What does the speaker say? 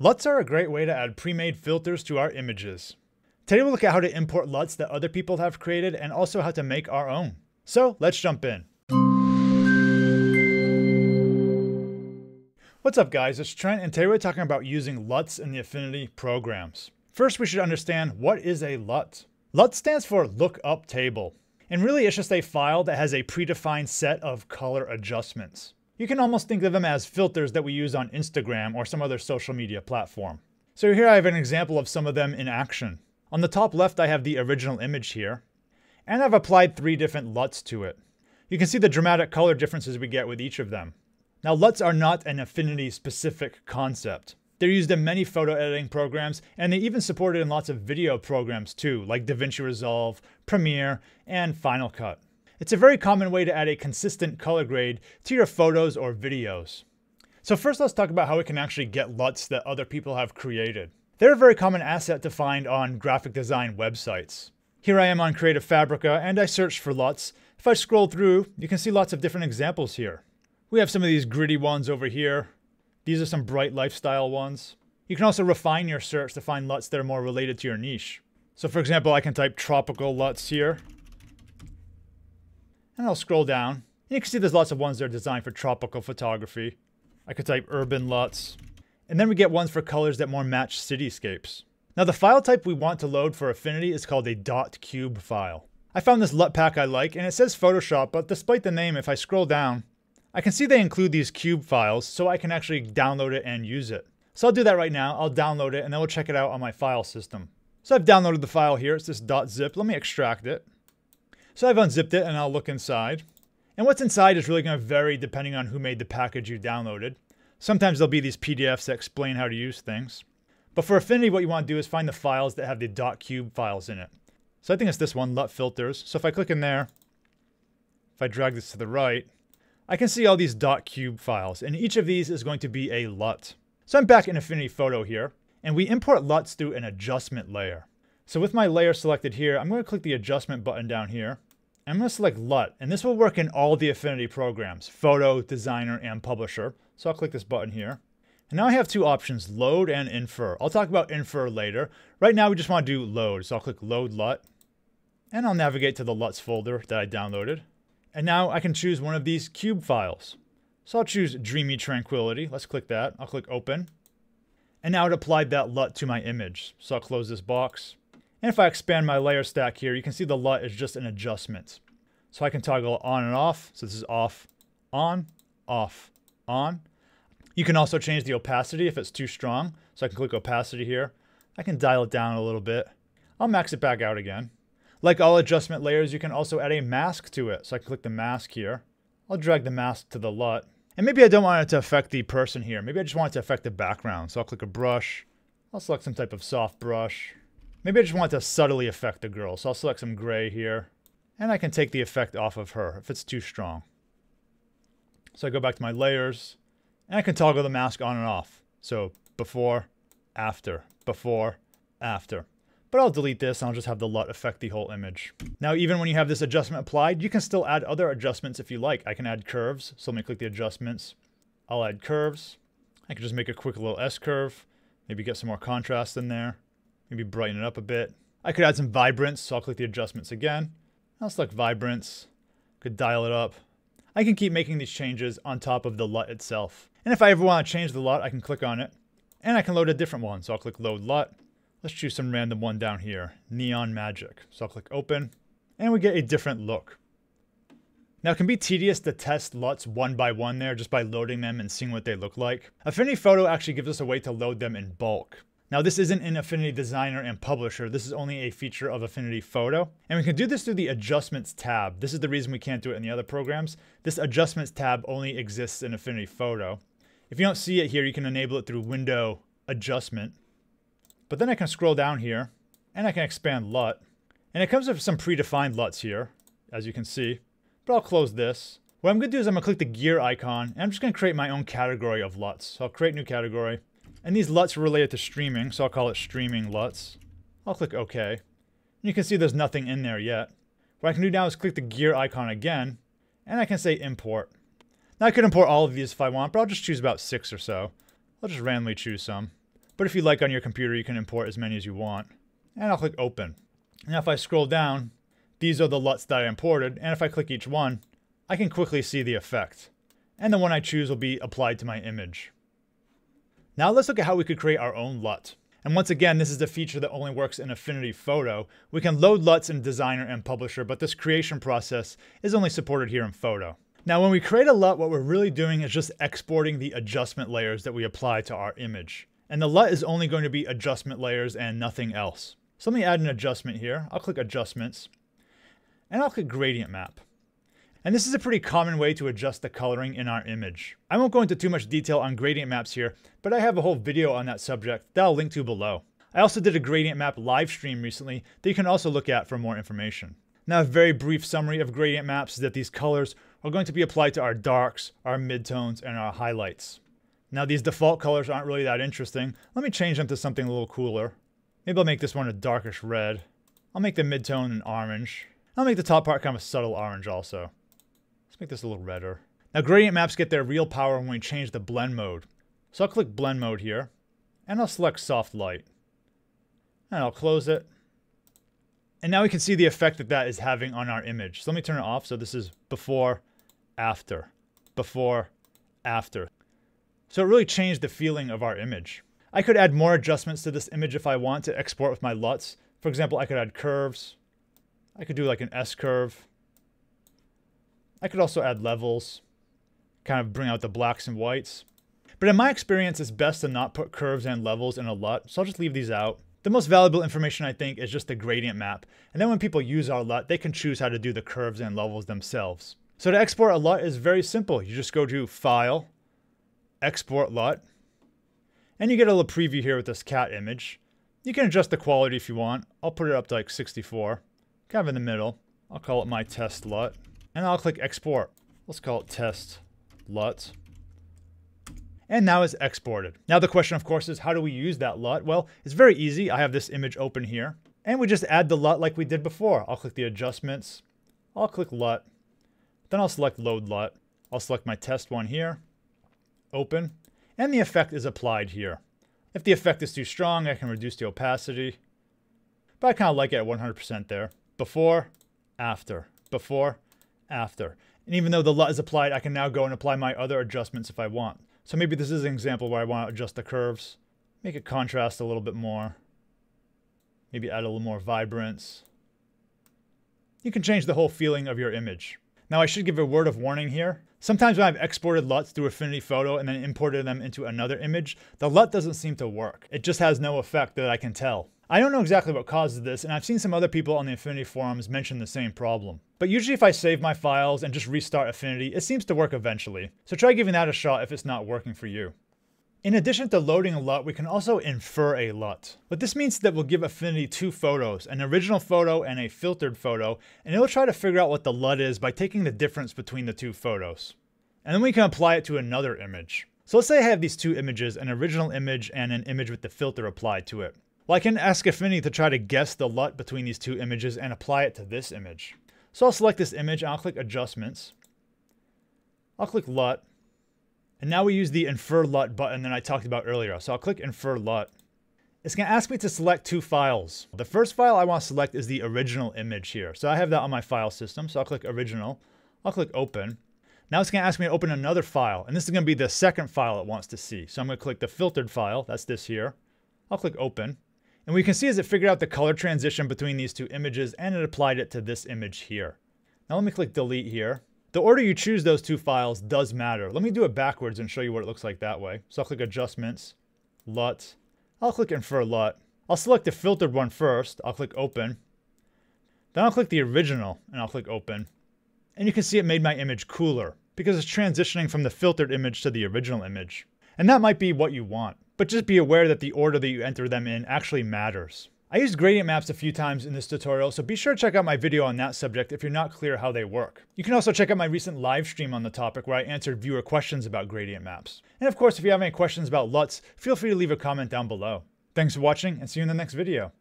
LUTs are a great way to add pre-made filters to our images. Today we'll look at how to import LUTs that other people have created and also how to make our own. So let's jump in. What's up guys, it's Trent and today we're talking about using LUTs in the Affinity programs. First we should understand what is a LUT. LUT stands for lookup table. And really it's just a file that has a predefined set of color adjustments. You can almost think of them as filters that we use on Instagram or some other social media platform. So here I have an example of some of them in action. On the top left I have the original image here, and I've applied three different LUTs to it. You can see the dramatic color differences we get with each of them. Now LUTs are not an Affinity specific concept. They're used in many photo editing programs, and they're even support it in lots of video programs too, like DaVinci Resolve, Premiere, and Final Cut. It's a very common way to add a consistent color grade to your photos or videos. So first let's talk about how we can actually get LUTs that other people have created. They're a very common asset to find on graphic design websites. Here I am on Creative Fabrica and I searched for LUTs. If I scroll through, you can see lots of different examples here. We have some of these gritty ones over here. These are some bright lifestyle ones. You can also refine your search to find LUTs that are more related to your niche. So for example, I can type tropical LUTs here. And I'll scroll down. And you can see there's lots of ones that are designed for tropical photography. I could type urban LUTs. And then we get ones for colors that more match cityscapes. Now the file type we want to load for Affinity is called a dot .cube file. I found this LUT pack I like, and it says Photoshop, but despite the name, if I scroll down, I can see they include these cube files so I can actually download it and use it. So I'll do that right now. I'll download it and then we'll check it out on my file system. So I've downloaded the file here. It's this dot .zip. Let me extract it. So I've unzipped it and I'll look inside. And what's inside is really going to vary depending on who made the package you downloaded. Sometimes there'll be these PDFs that explain how to use things. But for Affinity, what you want to do is find the files that have the .cube files in it. So I think it's this one, LUT filters. So if I click in there, if I drag this to the right, I can see all these .cube files, and each of these is going to be a LUT. So I'm back in Affinity Photo here, and we import LUTs through an adjustment layer. So with my layer selected here, I'm going to click the adjustment button down here. I'm going to select LUT, and this will work in all the Affinity programs, Photo, Designer, and Publisher. So I'll click this button here. And now I have two options, load and infer. I'll talk about infer later. Right now we just want to do load, so I'll click load LUT. And I'll navigate to the LUTs folder that I downloaded. And now I can choose one of these cube files. So I'll choose Dreamy Tranquility. Let's click that. I'll click Open. And now it applied that LUT to my image. So I'll close this box. And if I expand my layer stack here, you can see the LUT is just an adjustment. So I can toggle on and off. So this is off, on, off, on. You can also change the opacity if it's too strong. So I can click opacity here. I can dial it down a little bit. I'll max it back out again. Like all adjustment layers, you can also add a mask to it. So I can click the mask here. I'll drag the mask to the LUT. And maybe I don't want it to affect the person here. Maybe I just want it to affect the background. So I'll click a brush. I'll select some type of soft brush. Maybe I just want to subtly affect the girl. So I'll select some gray here. And I can take the effect off of her if it's too strong. So I go back to my layers. And I can toggle the mask on and off. So before, after, before, after. But I'll delete this and I'll just have the LUT affect the whole image. Now, even when you have this adjustment applied, you can still add other adjustments if you like. I can add curves. So let me click the adjustments. I'll add curves. I can just make a quick little S curve. Maybe get some more contrast in there. Maybe brighten it up a bit. I could add some vibrance, so I'll click the adjustments again. I'll select vibrance. Could dial it up. I can keep making these changes on top of the LUT itself. And if I ever want to change the LUT, I can click on it. And I can load a different one. So I'll click load LUT. Let's choose some random one down here, Neon Magic. So I'll click open and we get a different look. Now it can be tedious to test LUTs one by one there just by loading them and seeing what they look like. Affinity Photo actually gives us a way to load them in bulk. Now this isn't in Affinity Designer and Publisher, this is only a feature of Affinity Photo. And we can do this through the Adjustments tab. This is the reason we can't do it in the other programs. This Adjustments tab only exists in Affinity Photo. If you don't see it here, you can enable it through Window Adjustment. But then I can scroll down here and I can expand LUT. And it comes with some predefined LUTs here, as you can see. But I'll close this. What I'm going to do is I'm going to click the gear icon and I'm just going to create my own category of LUTs. So I'll create new category. And these LUTs are related to streaming, so I'll call it streaming LUTs. I'll click OK. And you can see there's nothing in there yet. What I can do now is click the gear icon again, and I can say import. Now I could import all of these if I want, but I'll just choose about six or so. I'll just randomly choose some. But if you like on your computer, you can import as many as you want. And I'll click open. Now if I scroll down, these are the LUTs that I imported. And if I click each one, I can quickly see the effect. And the one I choose will be applied to my image. Now let's look at how we could create our own LUT. And once again, this is a feature that only works in Affinity Photo. We can load LUTs in Designer and Publisher, but this creation process is only supported here in Photo. Now, when we create a LUT, what we're really doing is just exporting the adjustment layers that we apply to our image. And the LUT is only going to be adjustment layers and nothing else. So let me add an adjustment here. I'll click Adjustments, and I'll click Gradient Map. And this is a pretty common way to adjust the coloring in our image. I won't go into too much detail on gradient maps here, but I have a whole video on that subject that I'll link to below. I also did a gradient map live stream recently that you can also look at for more information. Now a very brief summary of gradient maps is that these colors are going to be applied to our darks, our midtones, and our highlights. Now these default colors aren't really that interesting. Let me change them to something a little cooler. Maybe I'll make this one a darkish red. I'll make the midtone an orange. I'll make the top part kind of a subtle orange also. Let's make this a little redder. Now gradient maps get their real power when we change the blend mode. So I'll click blend mode here, and I'll select soft light. And I'll close it. And now we can see the effect that that is having on our image. So let me turn it off. So this is before, after, before, after. So it really changed the feeling of our image. I could add more adjustments to this image if I want to export with my LUTs. For example, I could add curves. I could do like an S curve. I could also add levels, kind of bring out the blacks and whites. But in my experience, it's best to not put curves and levels in a LUT, so I'll just leave these out. The most valuable information, I think, is just the gradient map. And then when people use our LUT, they can choose how to do the curves and levels themselves. So to export a LUT is very simple. You just go to File, Export LUT, and you get a little preview here with this cat image. You can adjust the quality if you want. I'll put it up to like 64, kind of in the middle. I'll call it my test LUT and I'll click export. Let's call it test LUT. And now it's exported. Now the question of course is how do we use that LUT? Well, it's very easy. I have this image open here and we just add the LUT like we did before. I'll click the adjustments. I'll click LUT. Then I'll select load LUT. I'll select my test one here, open, and the effect is applied here. If the effect is too strong, I can reduce the opacity, but I kind of like it at 100% there. Before, after, before, after. And even though the LUT is applied, I can now go and apply my other adjustments if I want. So maybe this is an example where I want to adjust the curves, make it contrast a little bit more, maybe add a little more vibrance. You can change the whole feeling of your image. Now I should give a word of warning here. Sometimes when I've exported LUTs through Affinity Photo and then imported them into another image, the LUT doesn't seem to work. It just has no effect that I can tell. I don't know exactly what causes this, and I've seen some other people on the Affinity forums mention the same problem. But usually if I save my files and just restart Affinity, it seems to work eventually. So try giving that a shot if it's not working for you. In addition to loading a LUT, we can also infer a LUT. What this means is that we'll give Affinity two photos, an original photo and a filtered photo, and it'll try to figure out what the LUT is by taking the difference between the two photos. And then we can apply it to another image. So let's say I have these two images, an original image and an image with the filter applied to it. Well, I can ask Affinity to try to guess the LUT between these two images and apply it to this image. So I'll select this image and I'll click Adjustments. I'll click LUT. And now we use the Infer LUT button that I talked about earlier. So I'll click Infer LUT. It's going to ask me to select two files. The first file I want to select is the original image here. So I have that on my file system. So I'll click Original. I'll click Open. Now it's going to ask me to open another file. And this is going to be the second file it wants to see. So I'm to click the filtered file. That's this here. I'll click Open. And we can see as it figured out the color transition between these two images and it applied it to this image here. Now let me click delete here. The order you choose those two files does matter. Let me do it backwards and show you what it looks like that way. So I'll click adjustments, LUT. I'll click infer LUT. I'll select the filtered one first. I'll click open. Then I'll click the original and I'll click open. And you can see it made my image cooler because it's transitioning from the filtered image to the original image. And that might be what you want. But just be aware that the order that you enter them in actually matters. I used gradient maps a few times in this tutorial, so be sure to check out my video on that subject if you're not clear how they work. You can also check out my recent live stream on the topic where I answered viewer questions about gradient maps. And of course, if you have any questions about LUTs, feel free to leave a comment down below. Thanks for watching and see you in the next video.